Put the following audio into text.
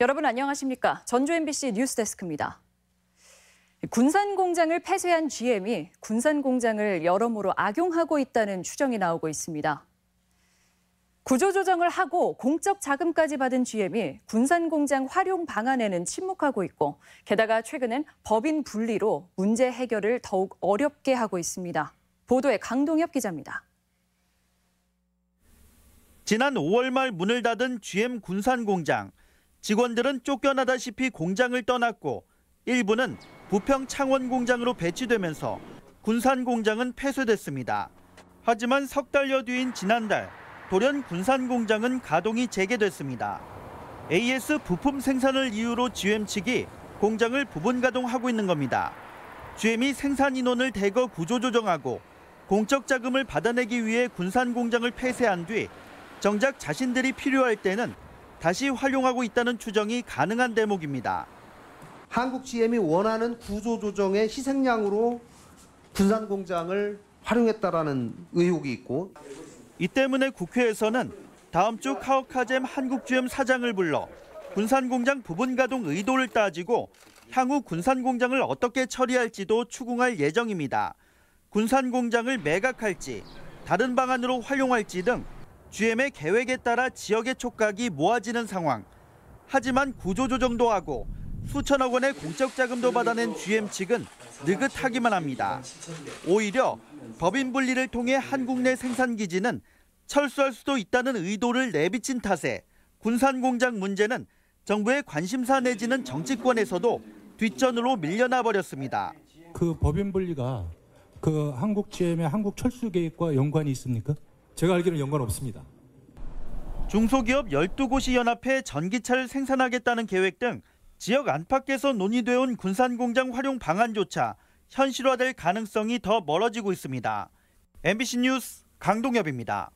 여러분 안녕하십니까? 전주 MBC 뉴스데스크입니다. 군산 공장을 폐쇄한 GM이 군산 공장을 여러모로 악용하고 있다는 추정이 나오고 있습니다. 구조조정을 하고 공적 자금까지 받은 GM이 군산 공장 활용 방안에는 침묵하고 있고 게다가 최근엔 법인 분리로 문제 해결을 더욱 어렵게 하고 있습니다. 보도에 강동엽 기자입니다. 지난 5월 말 문을 닫은 GM 군산 공장. 직원들은 쫓겨나다시피 공장을 떠났고 일부는 부평 창원 공장으로 배치되면서 군산 공장은 폐쇄됐습니다. 하지만 석 달여 뒤인 지난달 돌연 군산 공장은 가동이 재개됐습니다. AS 부품 생산을 이유로 GM 측이 공장을 부분 가동하고 있는 겁니다. GM이 생산 인원을 대거 구조 조정하고 공적 자금을 받아내기 위해 군산 공장을 폐쇄한 뒤 정작 자신들이 필요할 때는 다시 활용하고 있다는 추정이 가능한 대목입니다. 한국 GM이 원하는 구조 조정의 희생양으로 군산 공장을 활용했다라는 의혹이 있고 이 때문에 국회에서는 다음 주 카오카잼 한국 GM 사장을 불러 군산 공장 부분 가동 의도를 따지고 향후 군산 공장을 어떻게 처리할지도 추궁할 예정입니다. 군산 공장을 매각할지 다른 방안으로 활용할지 등 GM의 계획에 따라 지역의 촉각이 모아지는 상황. 하지만 구조조정도 하고 수천억 원의 공적 자금도 받아낸 GM 측은 느긋하기만 합니다. 오히려 법인 분리를 통해 한국 내 생산 기지는 철수할 수도 있다는 의도를 내비친 탓에 군산 공장 문제는 정부의 관심사 내지는 정치권에서도 뒷전으로 밀려나 버렸습니다. 그 법인 분리가 그 한국 GM의 한국 철수 계획과 연관이 있습니까? 제가 알기로는 연관 없습니다. 중소기업 12곳이 연합해 전기차를 생산하겠다는 계획 등 지역 안팎에서 논의되어 온 군산 공장 활용 방안조차 현실화될 가능성이 더 멀어지고 있습니다. MBC 뉴스 강동엽입니다.